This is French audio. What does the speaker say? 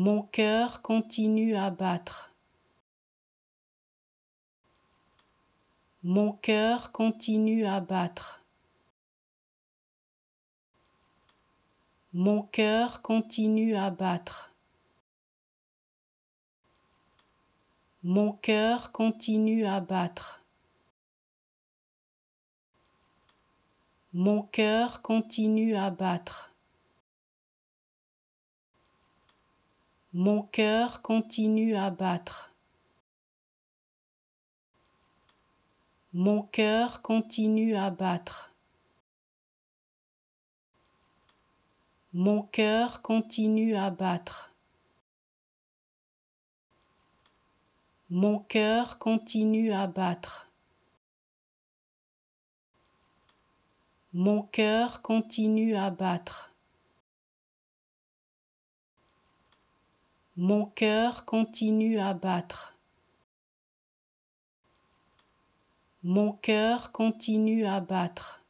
Mon cœur continue à battre. Mon cœur continue à battre. Mon cœur continue à battre. Mon cœur continue à battre. Mon cœur continue à battre. Mon cœur continue à battre. Mon cœur continue à battre. Mon cœur continue à battre. Mon cœur continue à battre. Mon cœur continue à battre. Mon cœur continue à battre. Mon cœur continue à battre.